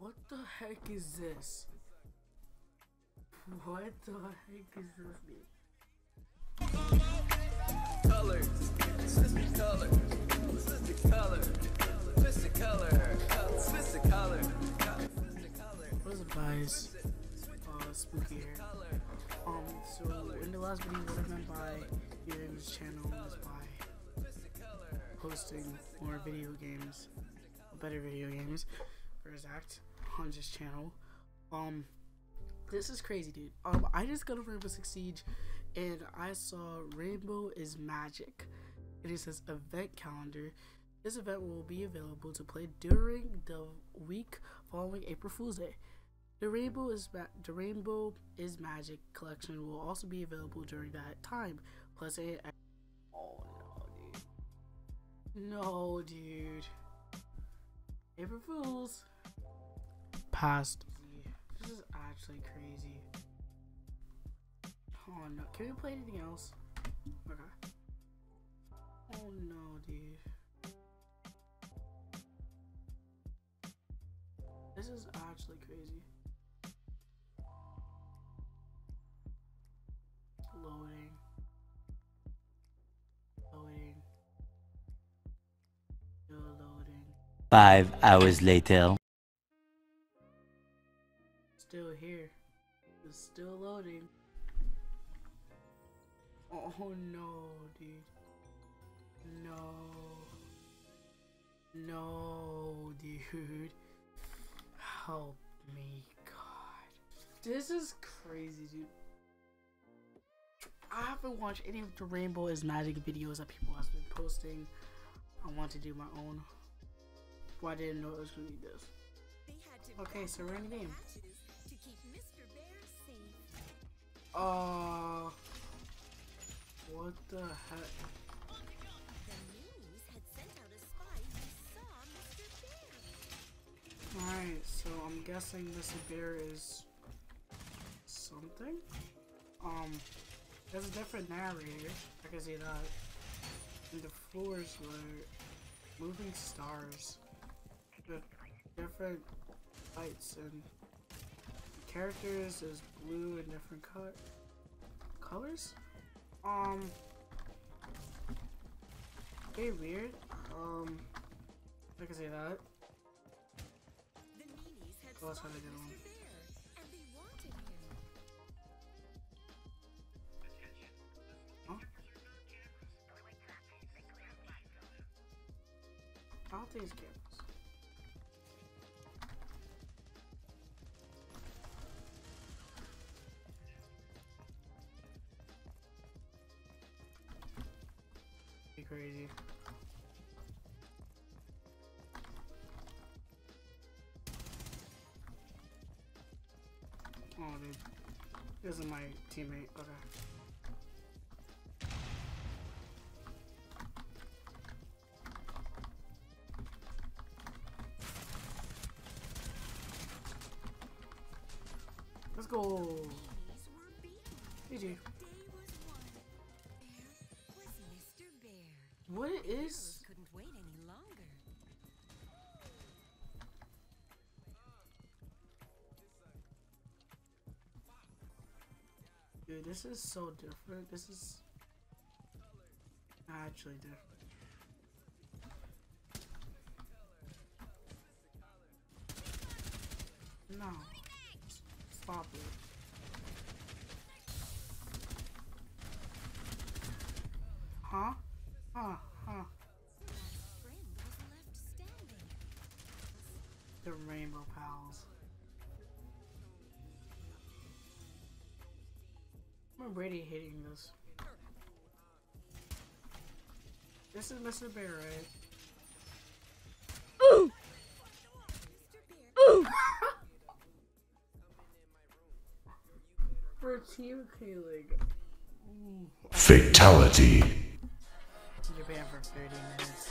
What the heck is this? What the heck is this, dude? colors, the color, switch the color, switch the color, switch the color, switch the color. What's up, guys? Uh, Spooky here. Um, so in the last video, what I meant by here in this channel was by posting more video games, better video games, exact, on this channel. Um, this is crazy, dude. Um, I just got a Rainbow Six Siege, and I saw Rainbow is Magic, and it says event calendar. This event will be available to play during the week following April Fool's Day. The Rainbow is Ma- the Rainbow is Magic collection will also be available during that time. Plus a oh no, dude. No, dude. April Fools. Past. This is actually crazy. Oh no. Can we play anything else? Okay. Oh no, dude. This is actually crazy. Loading. Loading. Still loading. Five hours later. Still loading. Oh no, dude. No. No, dude. Help me, God. This is crazy, dude. I haven't watched any of the Rainbow is Magic videos that people have been posting. I want to do my own. Well, I didn't know it was gonna be this. Okay, so we're in the game. Uh, what the heck? The. Alright, so I'm guessing this bear is something? Um, there's a different narrator. I can see that. And the floors were moving stars. With different lights and characters is blue and different cut colors. Um, very weird. Um, I can say that. The meanies had that's how spotted they get on. Mr. Bear, and they wanted him. Huh? I don't think it's cameras. Crazy. Oh, dude. This is my teammate. Okay. Let's go. GG. What is? couldn't wait any longer. Dude, this is so different. This is actually different. No. Stop it. Huh? The Rainbow Pals. I'm already hating this. This is Mr. Bear, right? Mr. Bear For team killing. Fatality. You're banned for 30 minutes.